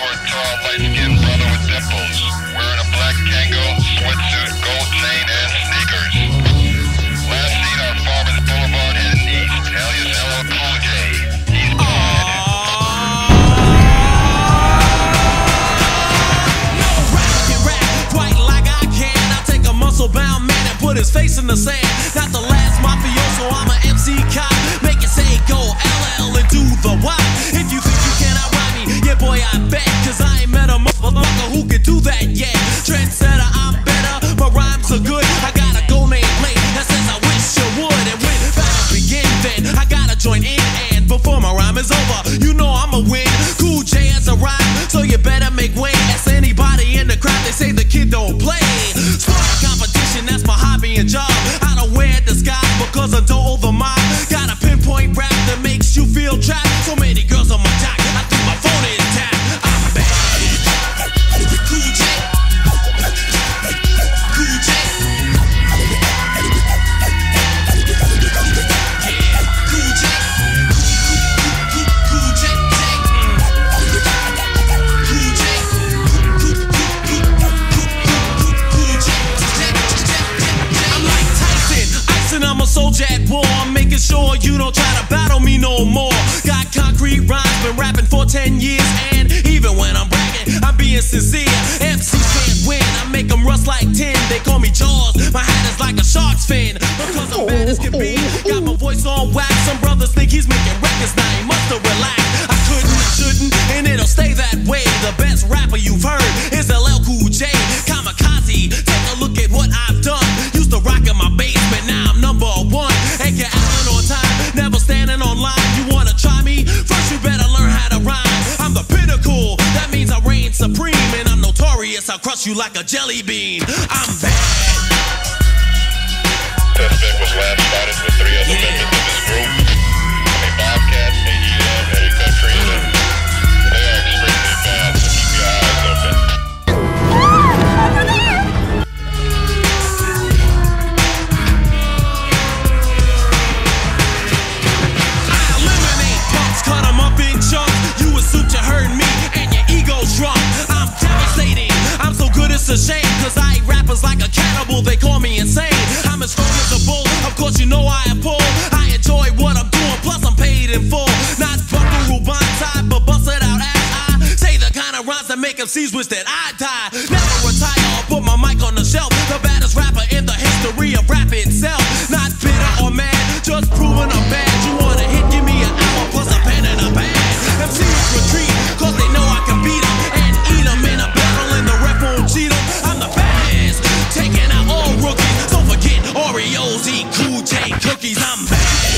for a tall, light-skinned brother with dimples, wearing a black Kangol sweatsuit, gold chain, and sneakers. Last seen on Farmers Boulevard heading east, alias Cool J. He's bad. can rap quite like I can. I take a muscle bound man and put his face in the sand. Not the last mafioso, I'm a MC cop. Yet. Trendsetter, I'm better. My rhymes are good. I got a gold name plate that says I wish you would. And when battle begin, then I gotta join in. And before my rhyme is over, you know I'ma win. Cool J has a rhyme, so you better make way. Ask anybody in the crowd, they say the kid don't play. Start a competition, that's my hobby and job. I don't wear disguise because I don't war. I'm making sure you don't try to battle me no more. Got concrete rhymes, been rapping for 10 years, and even when I'm bragging, I'm being sincere. MCs can't win, I make them rust like tin. They call me Jaws, my hat is like a shark's fin. Because I'm bad as can be, got my voice on wax. Some brothers think he's making records, I'll crush you like a jelly bean. I'm bad. A shame. Cause I eat rappers like a cannibal, they call me insane. I'm as strong as a bull, of course you know I am pull. I enjoy what I'm doing, plus I'm paid in full. Not Buckaroo Banzai, but bust it out as I say the kind of rhymes that make MCs wish that I I'm back.